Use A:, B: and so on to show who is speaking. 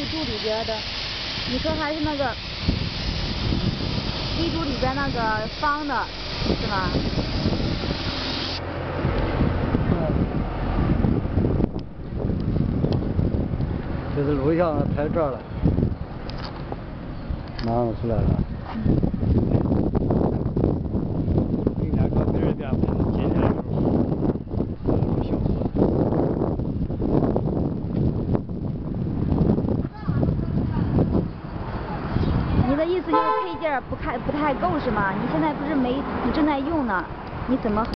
A: 里边的，你说还是那个地柱里边那个方的，是吧？
B: 这是录像拍这儿了，马上出来了。应
A: 意思就是配件不太不太够是吗？你现在不是没你正在用呢，你怎么？